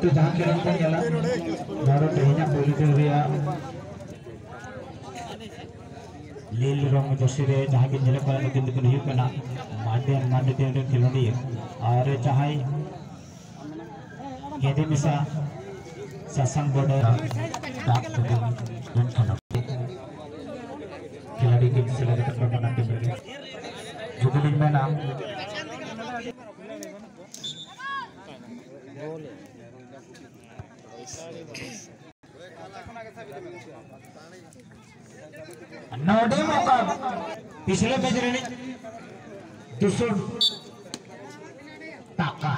itu jangan kira kita nyala baru tehnya लील रंग जसीरे जहाँ की ही माडे ते ते खिलाड़ी और चाहे यदि मिसा सत्संग बोर्ड डाक तो दिन खाना खिलाड़ी के सिलेक्ट कर बना टीम में नाम नौडे मौका पिछले बजरे ने दुसुर ताका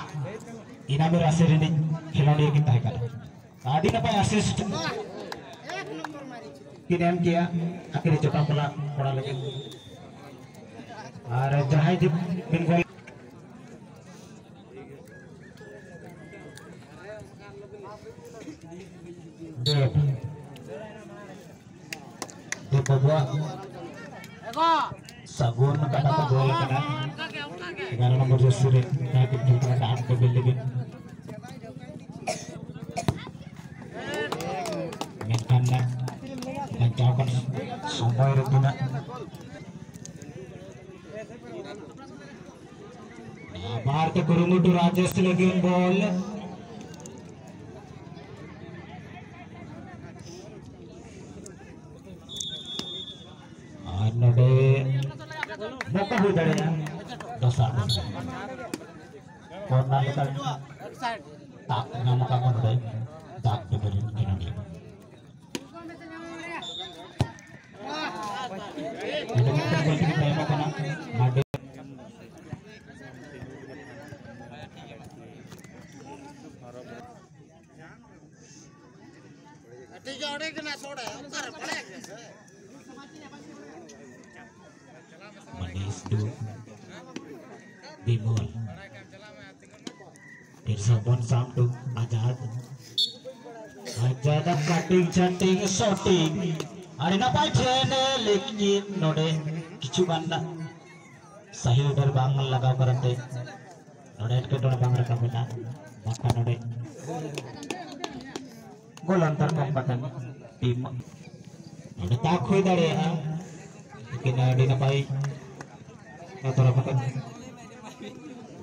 ina berhasil ini खिलाड़ी kita kan tadi apa assist किनेम किया akhirnya cepat bola bola lagi और जहां di pin सगुन कटा तो गोल कटा ग्यारह नंबर जो सूर्य ना कि दूसरा डांस के बिल लेकिन मेंटन ना बचाव कर? सोमवार दिन भारत कुरुमुटु राज्य से बॉल। कर्नाटक ताक नामक बंद दाक डबरी जनडी ठीक है और एक ना छोड़े उधर पड़े मनीष डू Bimol. Did someone sound to Ajad? cutting cutting, Hari Napa Jene Pajene, Lekni, Kicu Banda Sahil dari Bangal laga berhenti. Node ke dari Bangal kamina. Maka Node. Gol antar kompakan tim. Node takui dari ya. Mungkin Arena Pai. Kata rapakan.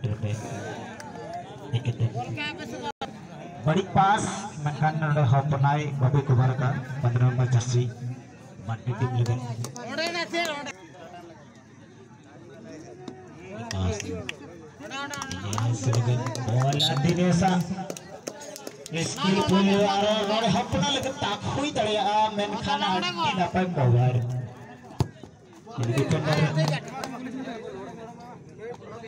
duduknya balik pas mekan nanda hopenai babi kubarka pandrama majasi bantu tim juga. Bola dinesa skill punya orang orang hopna lagi tak hui tadi ah menkan apa yang bawa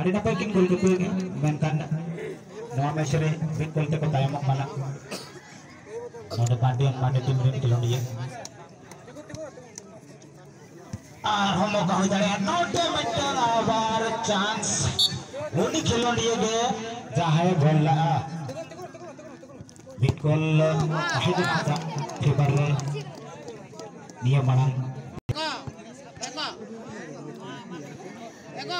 अरे ना पाए किन goalkeeper मेनकान नवा match रे big goal ते को तायमok mana नोडे Pandey माडे टेमरे में खिलाड़ी आरहों मौका हो जाएगा नोटे मिनटन आवार चांस उन्हीं खिलाड़ियों के जहाँ बोला बिल्कुल हिट आता फेवर नियम बना एको एको एको angka oso eset हाँ वो यार पास आजा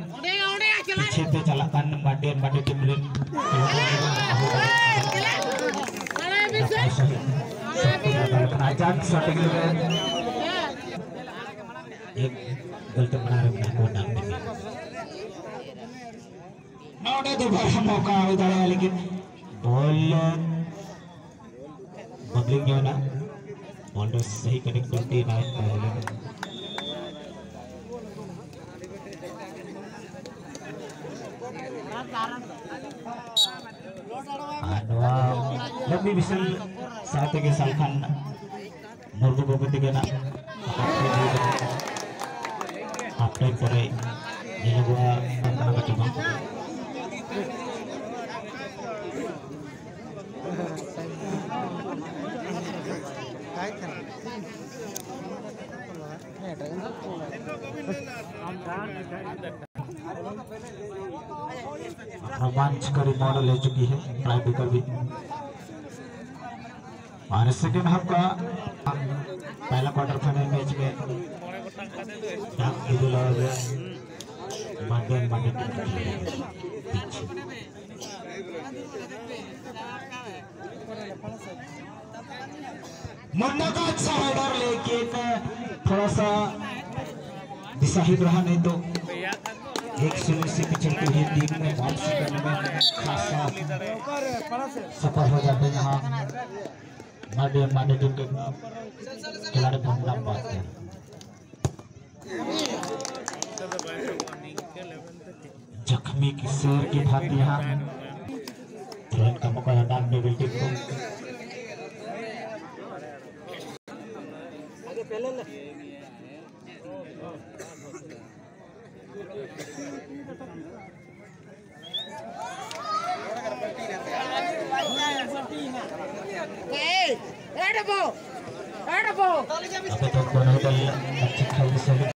पीछे पे चला kan बाटे बाटे टीम रे Chela. Mana bisa? आज़ाद शॉट के एक गलत बना रहे हैं मौका उधर है लेकिन बॉल बबलिंग है ना बॉल सही कनेक्टिविटी ना है Anwa lebih bisa saat ini salkan murgu bogo tiga na update kore ini gua apa nama रोमांचकारी मॉडल ले चुकी है बेकर भी और सेकेंड हाफ़ का पहला क्वार्टर फाइनल मैच में डाक की दुला गया मंडे मंडे के लिए पीछे मुन्ना का अच्छा हेडर लेकिन थोड़ा सा दिशाहीन रहा, नहीं तो एक शून्य से पिछड़ती हुई टीम में वापसी करने में खासा सफल हो जाते हैं यहाँ। माडे माडे टीम के खिलाड़ी हैं जख्मी की शेर की भांति यहाँ तुरंत का मौका डाक डेविल टीम को। আড়বো আড়বো